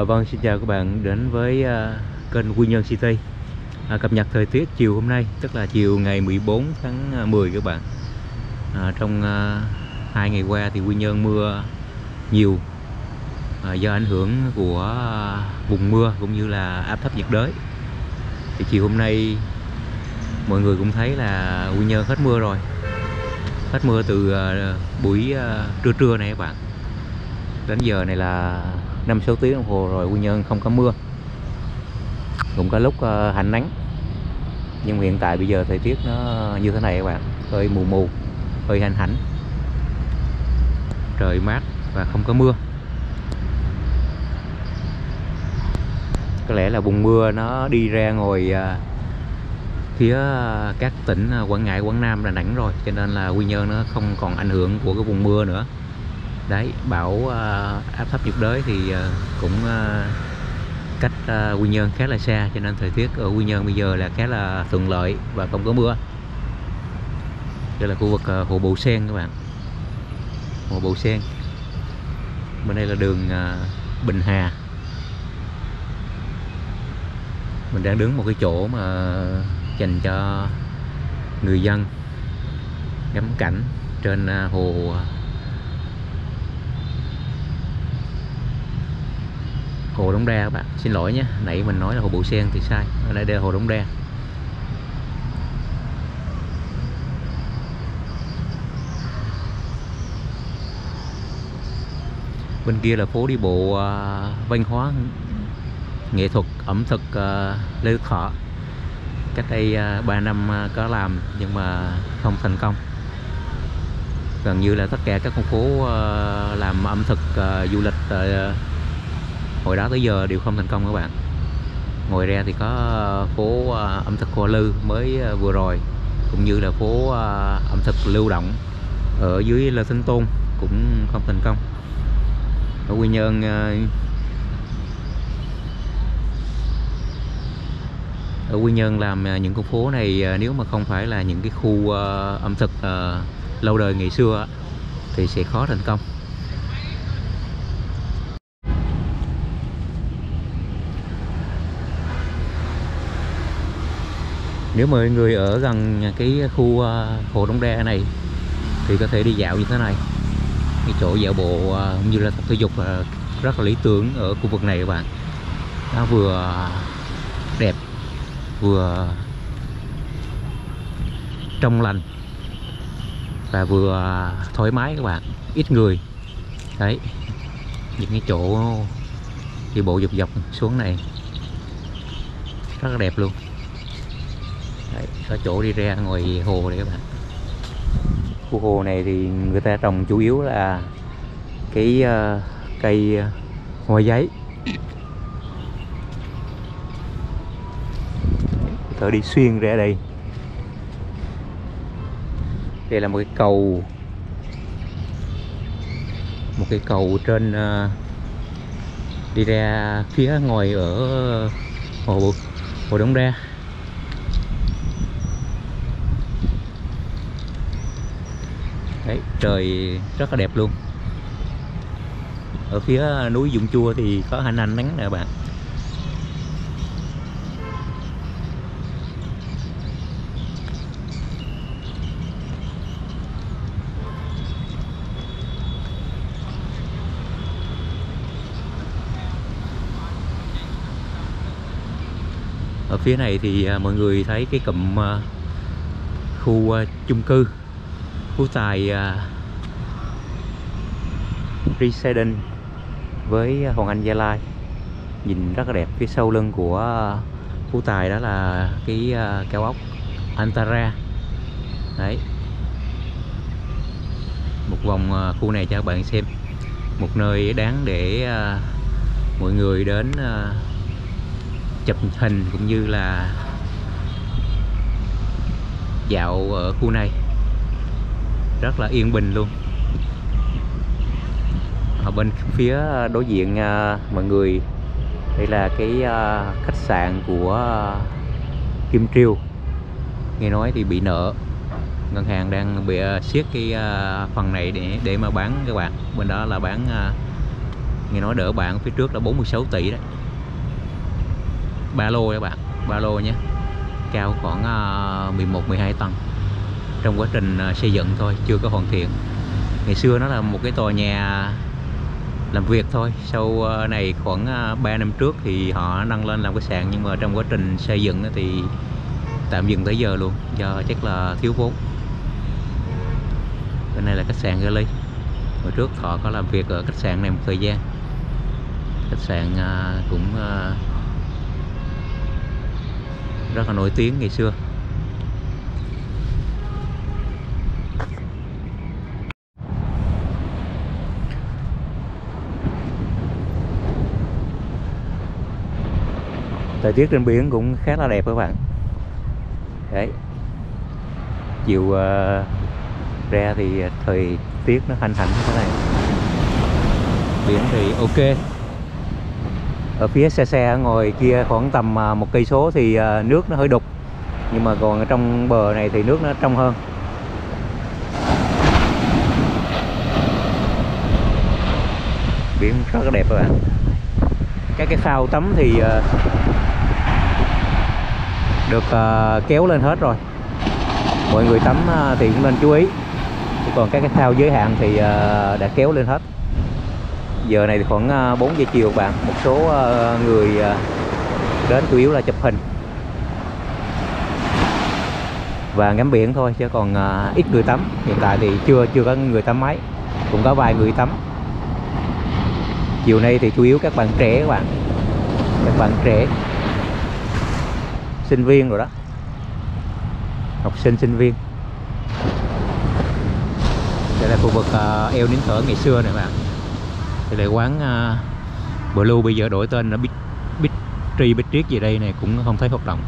À, vâng, xin chào các bạn đến với uh, kênh Quy Nhơn City. À, Cập nhật thời tiết chiều hôm nay, tức là chiều ngày 14 tháng ờ, 10 các bạn. À, Trong uh, hai ngày qua thì Quy Nhơn mưa nhiều. À, Do ảnh hưởng của uh, vùng mưa cũng như là áp thấp nhiệt đới. Thì chiều hôm nay mọi người cũng thấy là Quy Nhơn hết mưa rồi. Hết mưa từ uh, buổi uh, trưa trưa này các bạn. Đến giờ này là 5-6 tiếng đồng hồ rồi Quy Nhơn không có mưa. Cũng có lúc ờ, hạnh nắng. Nhưng hiện tại bây giờ thời tiết nó như thế này các bạn hơi mù mù hơi hành hảnh. Trời mát và không có mưa. Có lẽ là vùng mưa nó đi ra ngồi ờ, phía ờ, các tỉnh Quảng Ngãi, Quảng Nam, Đà Nẵng rồi cho nên là Quy Nhơn nó không còn ảnh hưởng của cái vùng mưa nữa đấy bão uh, ờ, áp thấp nhiệt đới thì uh, cũng uh, cách uh, Quy Nhơn khá là xa cho nên thời tiết ở Quy Nhơn bây giờ là khá là thuận lợi và không có mưa. Đây là khu vực uh, hồ Bầu Sen các bạn. Hồ Bầu Sen. Bên đây là đường uh, Bình Hà. Mình đang đứng một cái chỗ mà dành cho người dân ngắm cảnh trên uh, hồ hồ Đống Đa các bạn. Xin lỗi nhé nãy mình nói là hồ Bầu Sen thì sai. Ở đây đây là hồ Đống Đa. Bên kia là phố đi bộ uh, văn hóa nghệ thuật ẩm thực uh, Lê Đức Thọ. Cách đây à, uh, 3 năm uh, có làm nhưng mà không thành công. Gần như là tất cả các con phố uh, làm ẩm thực uh, du lịch uh, hồi đó tới giờ đều không thành công các bạn. Ngoài ra thì có ờ, phố ờ, ẩm thực Hoa Lư mới ờ, vừa rồi, cũng như là phố ẩm thực lưu động ở dưới Lê Thánh Tôn cũng không thành công. Ở Quy Nhơn ở Quy Nhơn làm những con phố này nếu mà không phải là những cái khu ẩm thực lâu đời ngày xưa thì sẽ khó thành công. Nếu mọi người ở gần cái khu à, hồ Đông Đa này thì có thể đi dạo như thế này. Cái chỗ dạo bộ à, cũng như là tập thể dục à, rất là lý tưởng ở khu vực này các bạn. Nó vừa đẹp, vừa trong lành và vừa thoải mái các bạn. Ít người. Đấy. Những cái chỗ đi bộ dọc dọc xuống này. Rất là đẹp luôn. Đấy, có chỗ đi ra ngoài hồ này các bạn. Khu hồ này thì người ta trồng chủ yếu là cái uh, cây uh, hoa giấy. Thợ đi xuyên ra đây. Đây là một cái cầu. Một cái cầu trên uh, đi ra phía ngoài ở hồ hồ Đông Đa. Đấy, trời rất là đẹp luôn. Ở phía núi Dụng Chua thì có hành anh nắng nè bạn. Ở phía này thì à, mọi người thấy cái cụm à, khu à, chung cư. Phú Tài à, uh, Residence với Hoàng Anh Gia Lai. Nhìn rất là đẹp phía sau lưng của Phú Tài đó là cái uh, cao ốc Antara. Đấy. Một vòng uh, khu này cho các bạn xem. Một nơi đáng để uh, mọi người đến uh, chụp hình cũng như là dạo ở khu này rất là yên bình luôn. Ở bên phía đối diện à, mọi người, đây là cái à, khách sạn của à, Kim Triều. Nghe nói thì bị nợ. Ngân hàng đang bị siết cái phần này để để mà bán các bạn. Bên đó là bán nghe nói đỡ bạn phía trước là 46 tỷ đấy. Ba lô các bạn, ba lô nhé. Cao khoảng 11 12 tầng trong quá trình ờ, xây dựng thôi, chưa có hoàn thiện. Ngày xưa nó là một cái tòa nhà làm việc thôi. Sau ờ, này khoảng ờ, 3 năm trước thì họ nâng lên làm cái sàn nhưng mà trong quá trình xây dựng thì tạm dừng tới giờ luôn, do chắc là thiếu vốn. Bên này là khách sạn Gali hồi trước họ có làm việc ở khách sạn này một thời gian. Khách sạn cũng rất là nổi tiếng ngày xưa. Thời tiết trên biển cũng khá là đẹp các bạn. Đấy. Chiều uh, ra thì thời tiết nó hành hạnh thế này. Biển thì ok. Ở phía xe xe ngồi kia khoảng tầm ờ, một cây số thì ờ, nước nó hơi đục. Nhưng mà còn ở trong bờ này thì nước nó trong hơn. Biển rất là đẹp các bạn. Các cái phao tắm thì được được kéo lên hết rồi. Mọi người tắm ờ, thì cũng nên chú ý. Còn các cái thao giới hạn thì ờ, đã kéo lên hết. Giờ này thì khoảng 4 giờ chiều bạn. Một số uh, người uh, đến chủ yếu là chụp hình. Và ngắm biển thôi chứ còn ít người tắm. Hiện tại thì chưa chưa có người tắm mấy cũng có vài người tắm. Chiều nay thì chủ yếu các bạn trẻ các bạn. Các bạn trẻ sinh viên rồi đó. Học sinh sinh viên. Đây là khu vực uh, eo nín thở ngày xưa này bạn. Thì lại quán uh, Blue bây giờ đổi tên là Big Big Tree Big Triết gì đây này cũng không thấy hoạt động.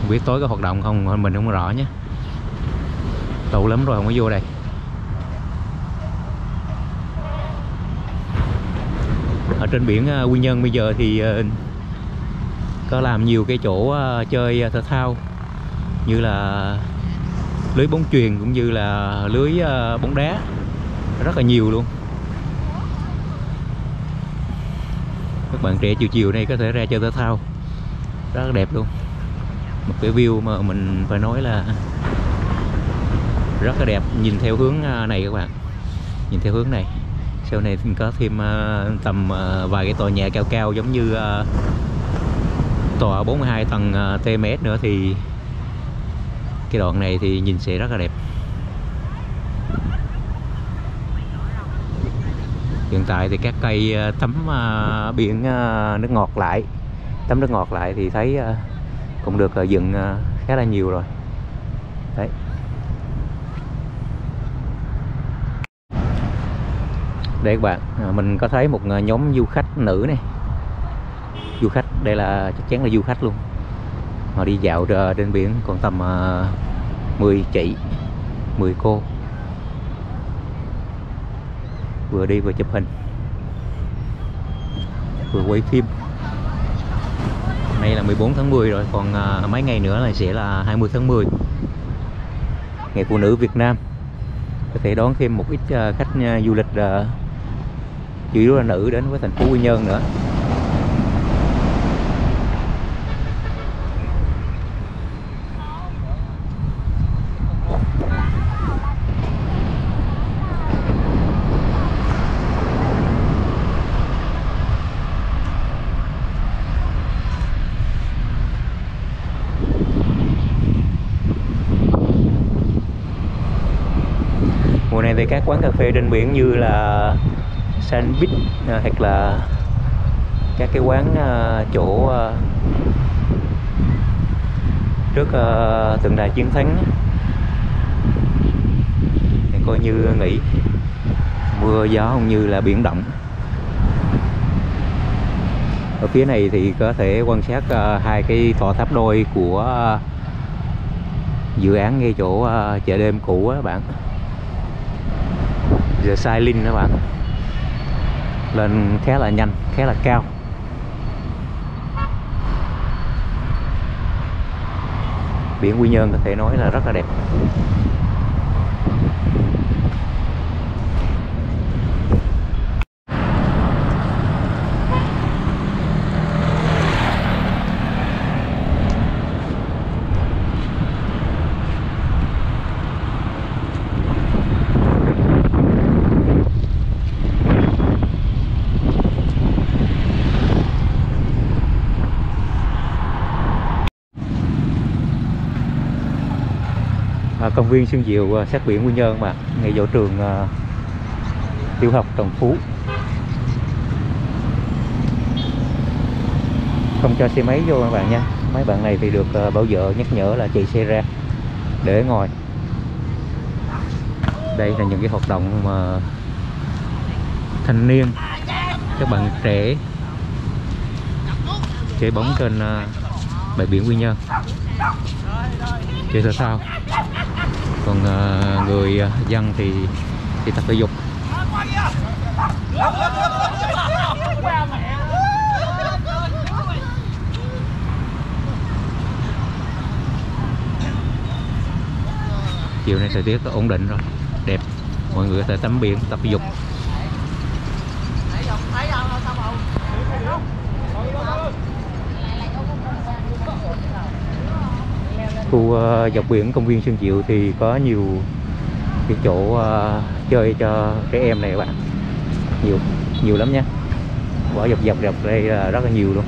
Không biết tối có hoạt động không mình không rõ nhé. Tụ lắm rồi không có vô đây. Ở trên biển uh, Quy Nhơn bây giờ thì uh, có làm nhiều cái chỗ uh, chơi ờ, thể thao như là lưới bóng chuyền cũng như là lưới uh, bóng đá. Rất là nhiều luôn. Các bạn trẻ chiều chiều này có thể ra chơi thể thao. Rất là đẹp luôn. Một cái view mà mình phải nói là rất là đẹp. Nhìn theo hướng này các bạn. Nhìn theo hướng này. Sau này có thêm tầm vài cái tòa nhà cao cao giống như tòa 42 tầng ờ, TMS nữa thì cái đoạn này thì nhìn sẽ rất là đẹp. Hiện tại thì các cây ờ, tắm ờ, biển nước ngọt lại. Tắm nước ngọt lại thì thấy cũng được dựng khá là nhiều rồi. Đấy. Đây các bạn mình có thấy một nhóm du khách nữ này du khách. Đây là chắc chắn là du khách luôn. Họ đi dạo trên biển còn tầm ờ, 10 chị 10 cô. Vừa đi vừa chụp hình. Vừa quay phim. Nay là 14 tháng 10 rồi còn à, mấy ngày nữa là sẽ là 20 tháng 10 ngày phụ nữ Việt Nam. Có thể đón thêm một ít à, khách à, du lịch à, chủ yếu là nữ đến với thành phố Quy Nhơn nữa. Về các quán cà phê trên biển như là sandwich à, hoặc là các cái quán à, chỗ à, trước à, tượng đài chiến thắng. Thì coi như nghỉ. Mưa gió không như là biển động. Ở phía này thì có thể quan sát à, hai cái tòa tháp đôi của à, dự án ngay chỗ chợ đêm cũ á bạn giờ sai linh các bạn. Lên khá là nhanh, khá là cao. Biển Quy Nhơn có thể nói là rất là đẹp. Công viên Xuân Diệu à, sát biển Quy Nhơn mà. Ngay chỗ trường à, tiểu học Đồng Phú. Không cho xe máy vô các bạn nha. Mấy bạn này thì được à, bảo vệ nhắc nhở là chạy xe ra, để ngồi. Đây là những cái hoạt động mà thanh niên, các bạn trẻ chơi bóng trên bãi biển Quy Nhơn. Chơi thể thao còn à, người à, dân thì thì tập thể dục. Chiều nay thời tiết ổn định rồi, đẹp. Mọi người có thể tắm biển, tập thể dục. Khu ờ, dọc biển công viên Xuân Diệu thì có nhiều cái chỗ ờ, chơi cho trẻ em này các bạn. Nhiều nhiều lắm nha. Quả dọc dọc dọc đây là rất là nhiều luôn.